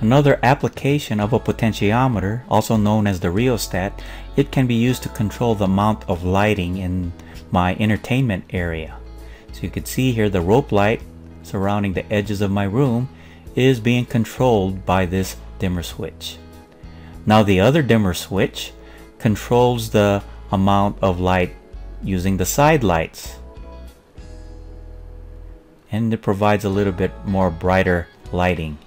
Another application of a potentiometer, also known as the rheostat, it can be used to control the amount of lighting in my entertainment area. So you can see here the rope light surrounding the edges of my room is being controlled by this dimmer switch. Now the other dimmer switch controls the amount of light using the side lights. And it provides a little bit more brighter lighting